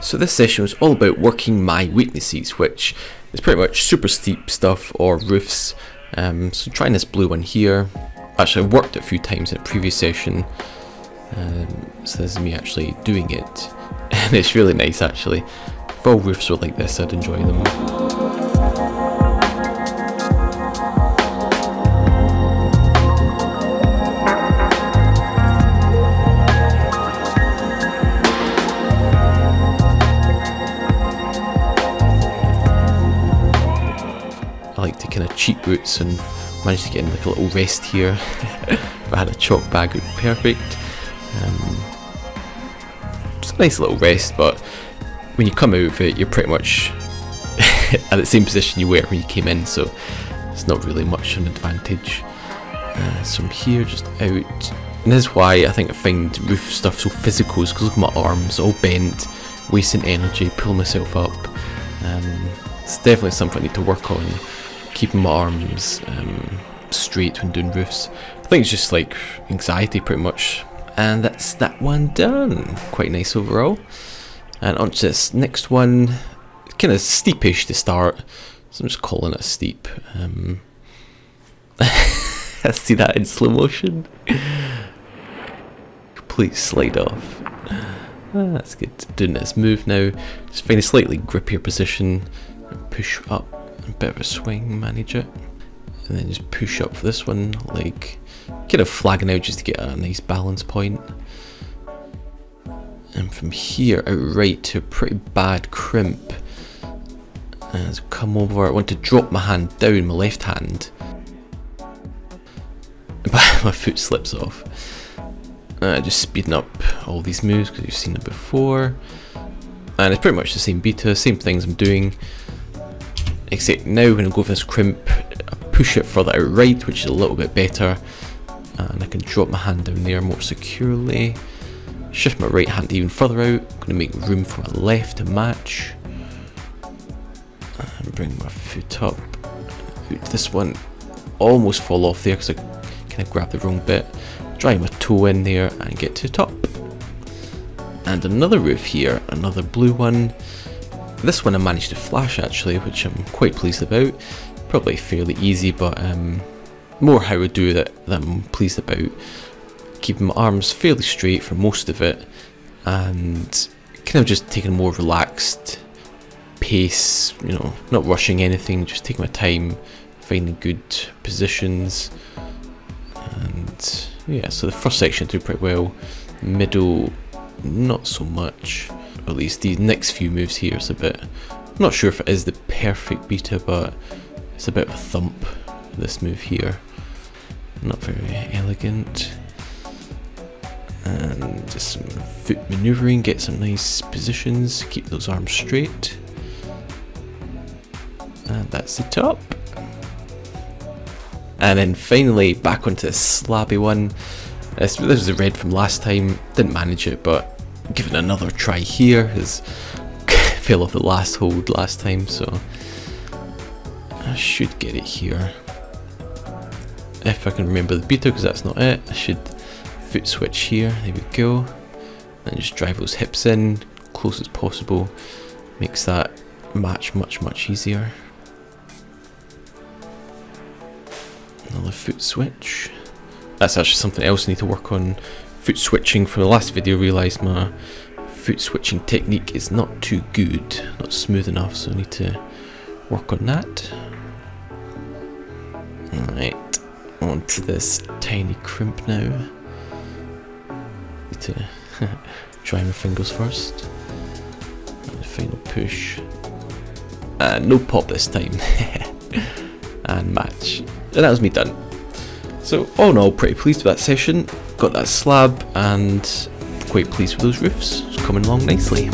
So this session was all about working my weaknesses, which is pretty much super steep stuff or roofs. Um, so trying this blue one here. Actually, I worked a few times in a previous session. Um, so this is me actually doing it. And it's really nice actually. If all roofs were like this, I'd enjoy them. Like to kind of cheat routes and managed to get in like a little rest here. if I had a chalk bag, it would be perfect. Um, it's a nice little rest, but when you come out of it, you're pretty much at the same position you were when you came in, so it's not really much of an advantage. Uh, so I'm here, just out. And this is why I think I find roof stuff so physical, is because look at my arms, all bent, wasting energy, pulling myself up. Um, it's definitely something I need to work on keeping my arms um, straight when doing roofs. I think it's just like anxiety pretty much. And that's that one done. Quite nice overall. And on to this next one. Kind of steepish to start. So I'm just calling it steep. Um, see that in slow motion? Complete slide off. Ah, that's good. Doing this move now. Just find a slightly grippier position. Push up a bit of a swing, manage it, and then just push up for this one, like kind of flagging out just to get a nice balance point. And from here out right to a pretty bad crimp. As come over, I want to drop my hand down, my left hand. But my foot slips off. Uh, just speeding up all these moves because you've seen it before. And it's pretty much the same beta, same things I'm doing. Except now when I go for this crimp, push it further out right, which is a little bit better. And I can drop my hand down there more securely. Shift my right hand even further out. I'm going to make room for my left to match. And bring my foot up. This one almost fall off there because I kind of grabbed the wrong bit. Drive my toe in there and get to the top. And another roof here, another blue one. This one I managed to flash actually, which I'm quite pleased about. Probably fairly easy, but um, more how I do that that I'm pleased about. Keeping my arms fairly straight for most of it, and kind of just taking a more relaxed pace, you know, not rushing anything, just taking my time, finding good positions. And yeah, so the first section I do pretty well, middle not so much at least these next few moves here is a bit, I'm not sure if it is the perfect beta, but it's a bit of a thump, this move here. Not very elegant. And just some foot maneuvering, get some nice positions, keep those arms straight. And that's the top. And then finally back onto the slabby one. This, this was the red from last time, didn't manage it, but give it another try here as fell off the last hold last time so I should get it here. If I can remember the beta because that's not it I should foot switch here. There we go. And just drive those hips in close as possible. Makes that match much much easier. Another foot switch. That's actually something else I need to work on foot switching from the last video realised my foot switching technique is not too good, not smooth enough, so I need to work on that. Alright, onto this tiny crimp now. Need to try my fingers first. And final push. And no pop this time. and match. And that was me done. So all in all, pretty pleased with that session got that slab and quite pleased with those roofs. It's coming along nicely.